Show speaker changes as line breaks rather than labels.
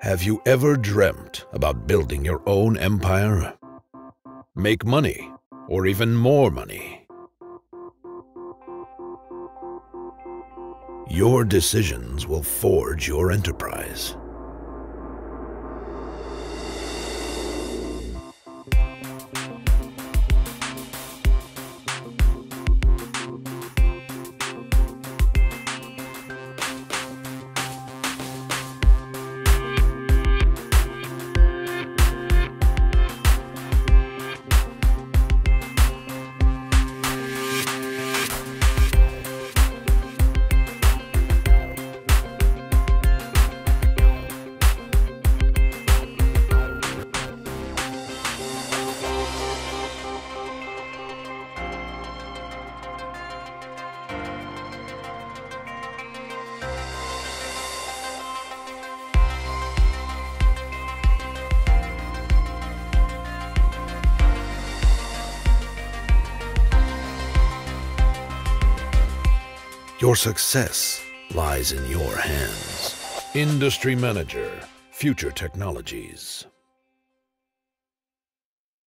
Have you ever dreamt about building your own empire? Make money, or even more money? Your decisions will forge your enterprise. Your success lies in your hands. Industry Manager, Future Technologies.